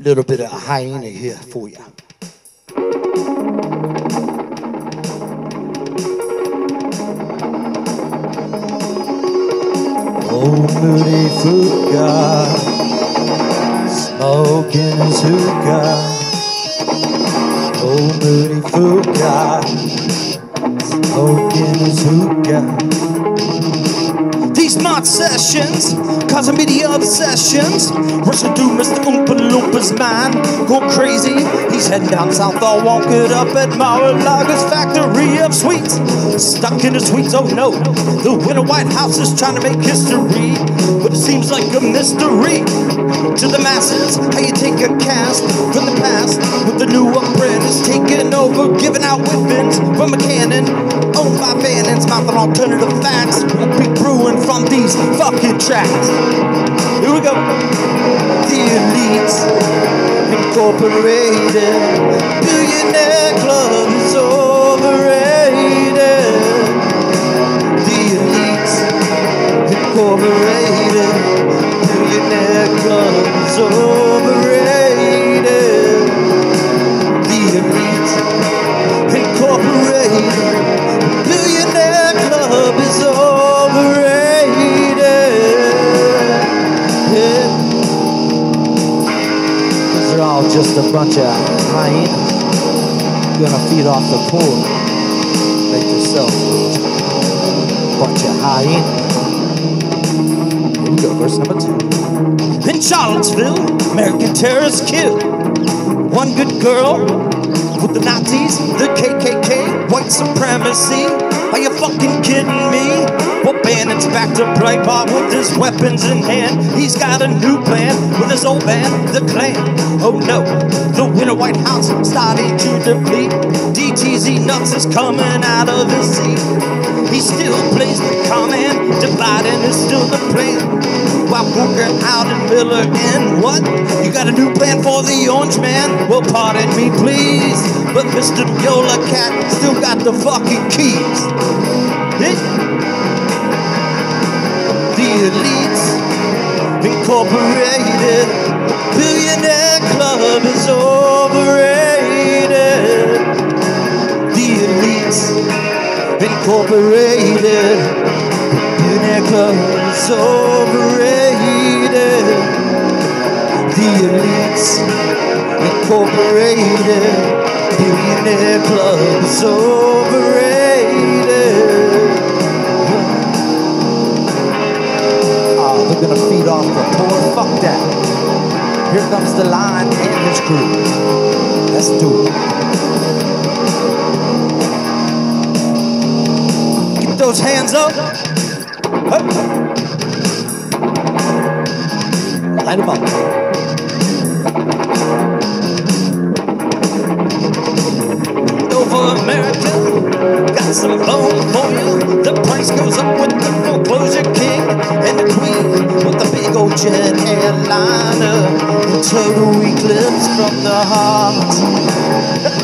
Little bit of hyena here for you. Old Moody guy, smoking his hookah. Old Moody guy, smoking his hookah. Sessions causing me the obsessions. Rushing through Mr. Oompa Loompa's mind, going crazy. He's heading down south, I'll walk it up at Mar-a-Lago's factory of sweets. Stuck in the sweets, oh no. The Winter White House is trying to make history, but it seems like a mystery to the masses. How you take a cast from the past with the new apprentice taking over, giving out whippings from a cannon, owned by Bannon's mouth alternative facts. From these fucking tracks. Here we go. The elites incorporated. Billionaire club is overrated. The elites incorporated. Billionaire club is overrated. Just a bunch of hyenas. Gonna feed off the poor. Make yourself a bunch of hyenas. Here we go, verse number two. In Charlottesville, American terrorists killed one good girl with the Nazis, the KKK, white supremacy. Are you fucking kidding me? Well, Bannon's back to ball with his weapons in hand. He's got a new plan with his old man, the Klan. Oh no, the Winter White House starting to deplete. DTZ Nuts is coming out of his seat. He still plays the command, dividing is still the plan. While Gorka out and Miller in what? You got a new plan for the Orange Man? Well, pardon me, please, but Mr. Yola Cat still got the fucking keys. It, the elites incorporated billionaire club is overrated. Incorporated is overrated. The elites incorporated billionaire club is overrated. Oh, they're gonna feed off the poor. Fuck that. Here comes the line and his crew. Let's do it. Those hands up. Up. Light them up. Over America, got some bone for you. The price goes up with the foreclosure king and the queen with the big old jet airliner. Total eclipse from the heart.